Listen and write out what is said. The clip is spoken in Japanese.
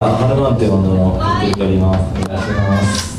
ハルマンというバンドのやります。お願いします。